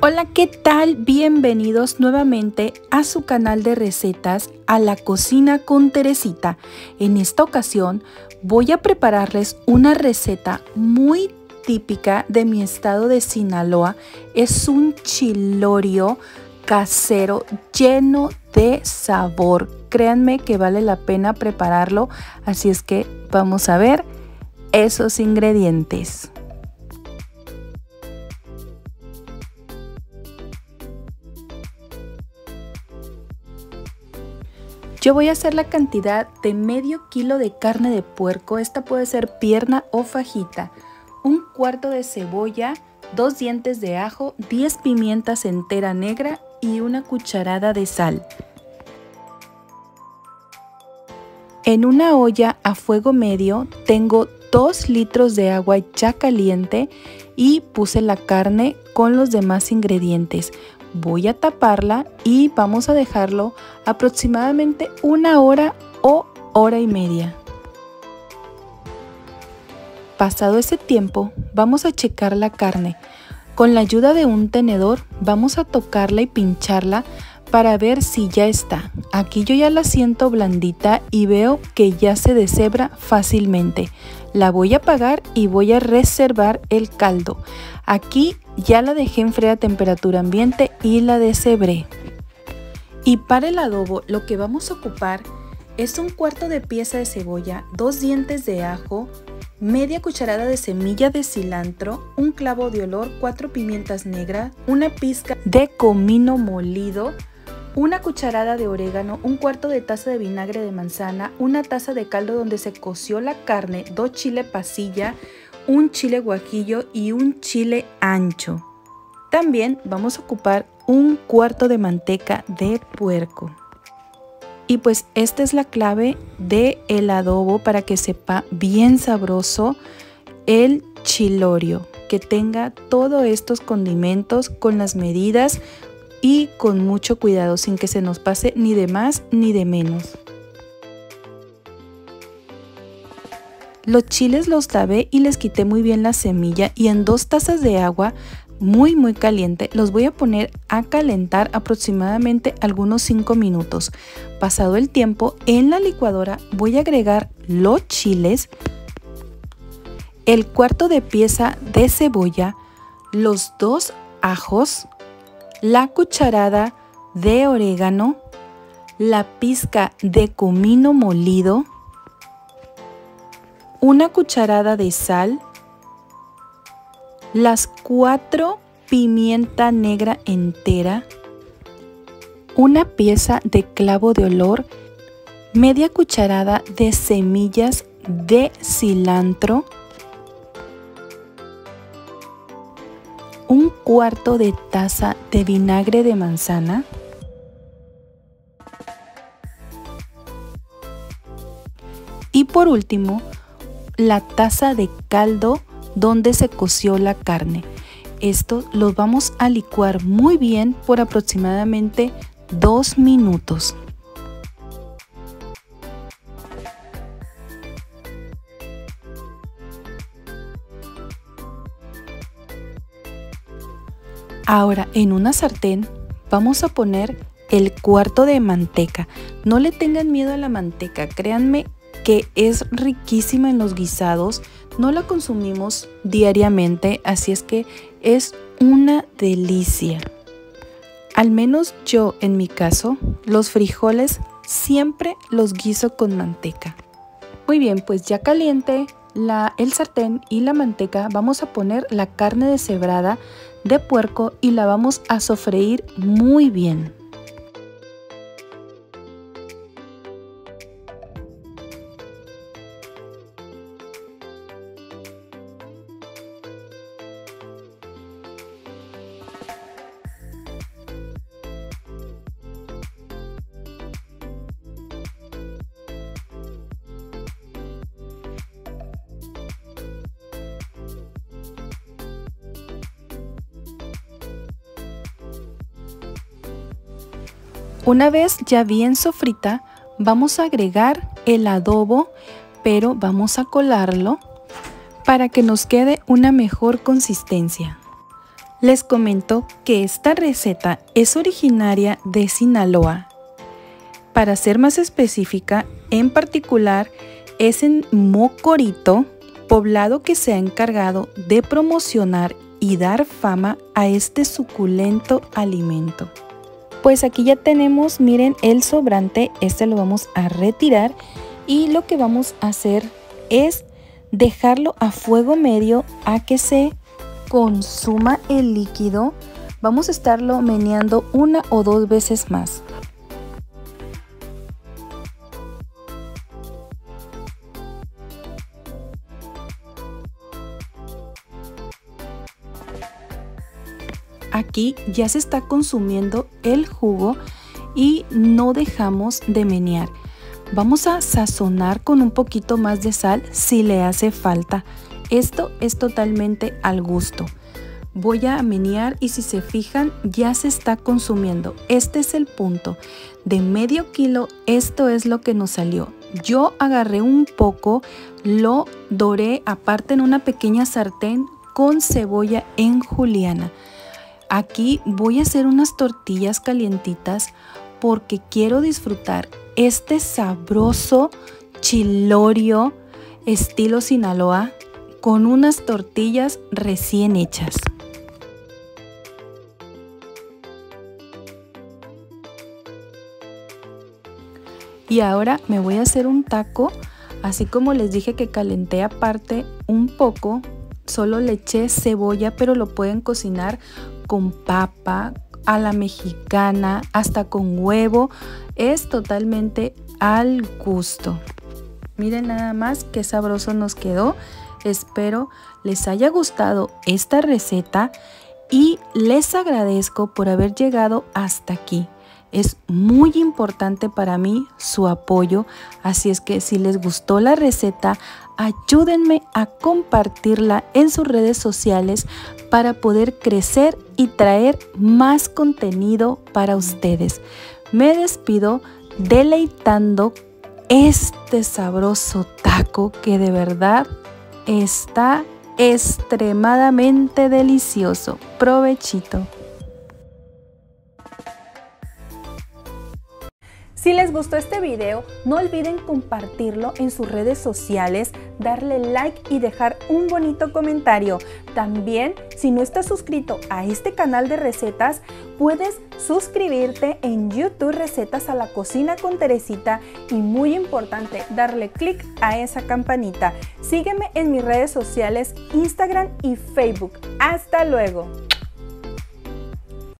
Hola, ¿qué tal? Bienvenidos nuevamente a su canal de recetas a la cocina con Teresita. En esta ocasión voy a prepararles una receta muy típica de mi estado de Sinaloa. Es un chilorio casero lleno de sabor. Créanme que vale la pena prepararlo, así es que vamos a ver esos ingredientes. Yo voy a hacer la cantidad de medio kilo de carne de puerco, esta puede ser pierna o fajita, un cuarto de cebolla, dos dientes de ajo, 10 pimientas entera negra y una cucharada de sal. En una olla a fuego medio tengo 2 litros de agua ya caliente y puse la carne con los demás ingredientes voy a taparla y vamos a dejarlo aproximadamente una hora o hora y media. Pasado ese tiempo, vamos a checar la carne. Con la ayuda de un tenedor vamos a tocarla y pincharla para ver si ya está. Aquí yo ya la siento blandita y veo que ya se deshebra fácilmente. La voy a apagar y voy a reservar el caldo. Aquí ya la dejé en fría a temperatura ambiente y la deshebré. Y para el adobo lo que vamos a ocupar es un cuarto de pieza de cebolla, dos dientes de ajo, media cucharada de semilla de cilantro, un clavo de olor, cuatro pimientas negras, una pizca de comino molido, una cucharada de orégano, un cuarto de taza de vinagre de manzana, una taza de caldo donde se coció la carne, dos chile pasilla, un chile guajillo y un chile ancho. También vamos a ocupar un cuarto de manteca de puerco. Y pues esta es la clave de el adobo para que sepa bien sabroso el chilorio, que tenga todos estos condimentos con las medidas y con mucho cuidado sin que se nos pase ni de más ni de menos. Los chiles los lavé y les quité muy bien la semilla y en dos tazas de agua muy muy caliente los voy a poner a calentar aproximadamente algunos 5 minutos. Pasado el tiempo en la licuadora voy a agregar los chiles, el cuarto de pieza de cebolla, los dos ajos, la cucharada de orégano, la pizca de comino molido, una cucharada de sal, las cuatro pimienta negra entera, una pieza de clavo de olor, media cucharada de semillas de cilantro, un cuarto de taza de vinagre de manzana, y por último, la taza de caldo donde se coció la carne. Esto lo vamos a licuar muy bien por aproximadamente dos minutos. Ahora en una sartén vamos a poner el cuarto de manteca. No le tengan miedo a la manteca, créanme que es riquísima en los guisados. No la consumimos diariamente, así es que es una delicia. Al menos yo en mi caso, los frijoles siempre los guiso con manteca. Muy bien, pues ya caliente el sartén y la manteca vamos a poner la carne deshebrada de puerco y la vamos a sofreír muy bien. Una vez ya bien sofrita, vamos a agregar el adobo, pero vamos a colarlo para que nos quede una mejor consistencia. Les comento que esta receta es originaria de Sinaloa. Para ser más específica, en particular es en Mocorito, poblado que se ha encargado de promocionar y dar fama a este suculento alimento. Pues aquí ya tenemos, miren, el sobrante, este lo vamos a retirar y lo que vamos a hacer es dejarlo a fuego medio a que se consuma el líquido. Vamos a estarlo meneando una o dos veces más. Aquí ya se está consumiendo el jugo y no dejamos de menear. Vamos a sazonar con un poquito más de sal si le hace falta. Esto es totalmente al gusto. Voy a menear y si se fijan ya se está consumiendo. Este es el punto. De medio kilo esto es lo que nos salió. Yo agarré un poco, lo doré aparte en una pequeña sartén con cebolla en juliana. Aquí voy a hacer unas tortillas calientitas porque quiero disfrutar este sabroso chilorio estilo Sinaloa con unas tortillas recién hechas. Y ahora me voy a hacer un taco, así como les dije que calenté aparte un poco, solo le eché cebolla, pero lo pueden cocinar con papa, a la mexicana, hasta con huevo. Es totalmente al gusto. Miren nada más qué sabroso nos quedó. Espero les haya gustado esta receta y les agradezco por haber llegado hasta aquí. Es muy importante para mí su apoyo, así es que si les gustó la receta, ayúdenme a compartirla en sus redes sociales para poder crecer y traer más contenido para ustedes. Me despido deleitando este sabroso taco que de verdad está extremadamente delicioso. Provechito. Si les gustó este video, no olviden compartirlo en sus redes sociales, darle like y dejar un bonito comentario. También, si no estás suscrito a este canal de recetas, puedes suscribirte en YouTube Recetas a la Cocina con Teresita y muy importante, darle click a esa campanita. Sígueme en mis redes sociales Instagram y Facebook. Hasta luego.